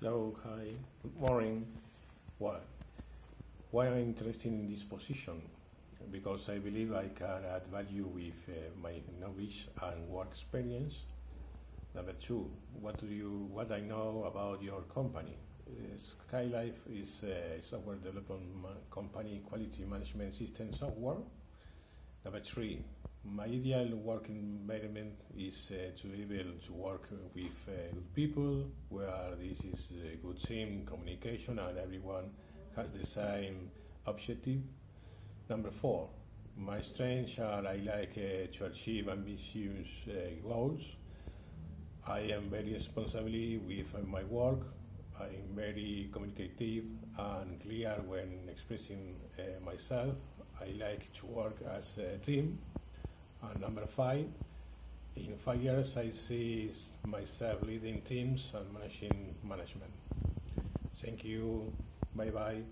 Hello, hi, good morning. Why, why I'm interested in this position? Because I believe I can add value with uh, my knowledge and work experience. Number two, what do you, what I know about your company? Uh, Skylife is a software development company, quality management system software. Number three, my ideal work environment is uh, to be able to work with uh, good people, where this is a good team communication and everyone has the same objective. Number four, my strengths are I like uh, to achieve ambitious uh, goals. I am very responsible with my work. I'm very communicative and clear when expressing uh, myself. I like to work as a team. And number five, in five years, I see myself leading teams and managing management. Thank you. Bye bye.